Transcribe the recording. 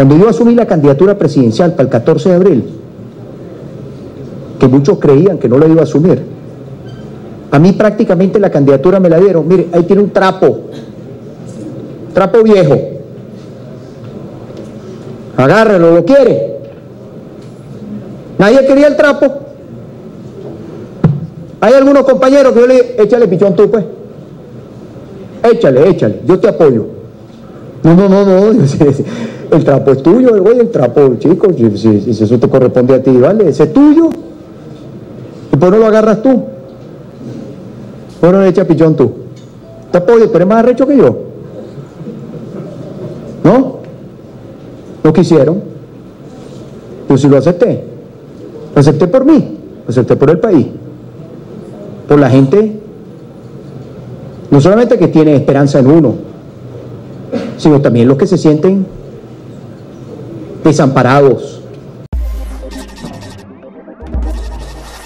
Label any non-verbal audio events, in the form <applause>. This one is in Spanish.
Cuando yo asumí la candidatura presidencial para el 14 de abril, que muchos creían que no la iba a asumir, a mí prácticamente la candidatura me la dieron. Mire, ahí tiene un trapo, trapo viejo. Agárralo, lo quiere. Nadie quería el trapo. Hay algunos compañeros que yo le échale pichón tú, pues. Échale, échale, yo te apoyo. No, no, no, no. <laughs> El trapo es tuyo, oye, el trapo, chicos, si, eso te corresponde a ti, ¿vale? Ese es tuyo. ¿Y por qué no lo agarras tú? ¿Por qué le echas pichón tú? Te apoyo, pero eres más arrecho que yo. ¿No? No quisieron. Yo sí lo acepté. Lo acepté por mí, lo acepté por el país, por la gente, no solamente que tiene esperanza en uno, sino también los que se sienten desamparados,